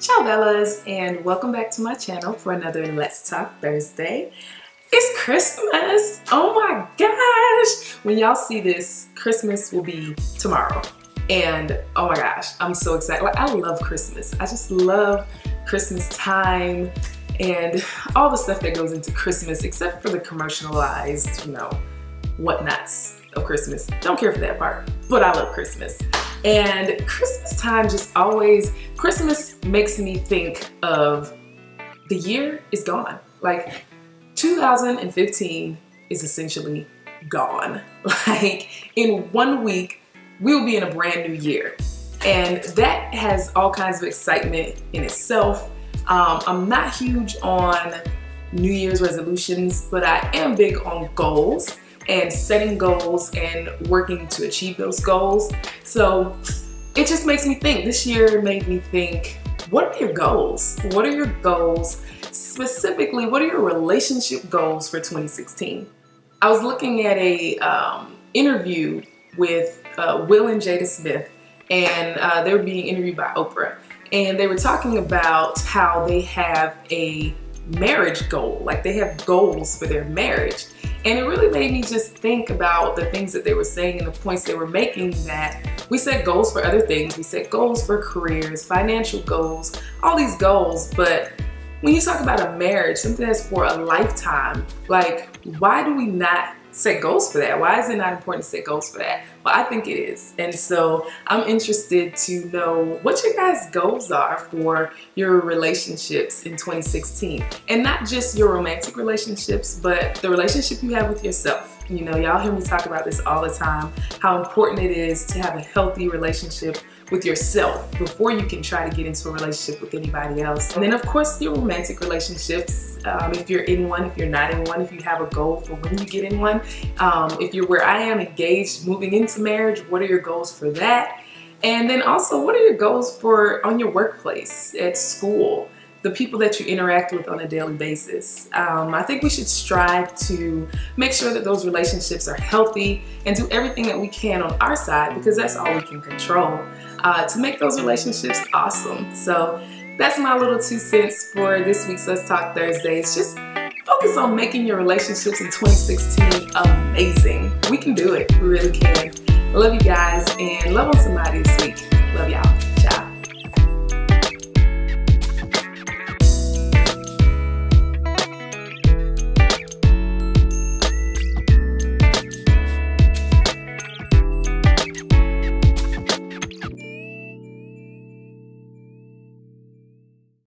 Ciao Bellas and welcome back to my channel for another Let's Talk Thursday. It's Christmas! Oh my gosh! When y'all see this, Christmas will be tomorrow. And oh my gosh, I'm so excited. Like I love Christmas. I just love Christmas time and all the stuff that goes into Christmas except for the commercialized, you know, whatnots of Christmas. Don't care for that part, but I love Christmas. And Christmas time just always, Christmas makes me think of the year is gone. Like 2015 is essentially gone. Like in one week, we will be in a brand new year. And that has all kinds of excitement in itself. Um, I'm not huge on New Year's resolutions, but I am big on goals and setting goals and working to achieve those goals. So it just makes me think, this year made me think, what are your goals? What are your goals? Specifically, what are your relationship goals for 2016? I was looking at a um, interview with uh, Will and Jada Smith and uh, they were being interviewed by Oprah and they were talking about how they have a marriage goal, like they have goals for their marriage. And it really made me just think about the things that they were saying and the points they were making that we set goals for other things. We set goals for careers, financial goals, all these goals. But when you talk about a marriage, something that's for a lifetime, like why do we not set goals for that? Why is it not important to set goals for that? Well, I think it is. And so I'm interested to know what your guys' goals are for your relationships in 2016. And not just your romantic relationships, but the relationship you have with yourself. You know, y'all hear me talk about this all the time, how important it is to have a healthy relationship with yourself before you can try to get into a relationship with anybody else. And then of course your romantic relationships, um, if you're in one, if you're not in one, if you have a goal for when you get in one. Um, if you're where I am engaged, moving into marriage, what are your goals for that? And then also, what are your goals for on your workplace, at school? The people that you interact with on a daily basis. Um, I think we should strive to make sure that those relationships are healthy and do everything that we can on our side because that's all we can control uh, to make those relationships awesome. So that's my little two cents for this week's Let's Talk Thursdays. Just focus on making your relationships in 2016 amazing. We can do it. We really can. I love you guys and love on somebody this week. Love y'all.